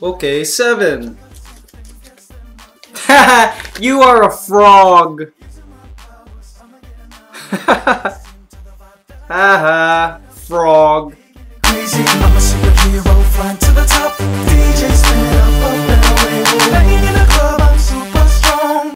Okay, seven. you are a frog. Haha, frog.